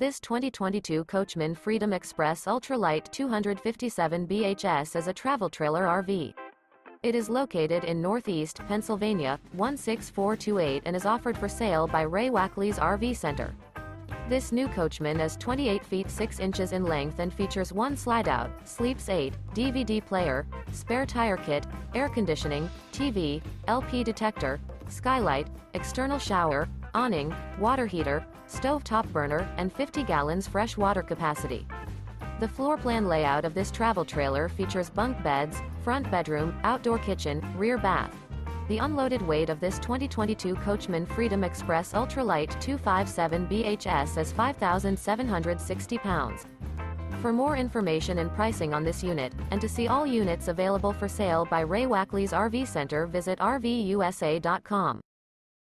This 2022 Coachmen Freedom Express Ultra Lite 257 BHS is a travel trailer RV. It is located in North East Pennsylvania 16428 and is offered for sale by Ray Wakley's RV Center. This new Coachmen is 28 feet 6 inches in length and features one slide-out, sleeps 8, DVD player, spare tire kit, air conditioning, TV, LP detector, skylight, external shower, awning, water heater, stove top burner, and 50 gallons fresh water capacity. The floor plan layout of this travel trailer features bunk beds, front bedroom, outdoor kitchen, rear bath. The unloaded weight of this 2022 Coachmen Freedom Express Ultra Lite 257 BHS is 5,760 pounds. For more information and pricing on this unit, and to see all units available for sale by Ray Wakley's RV Center visit RVUSA.com.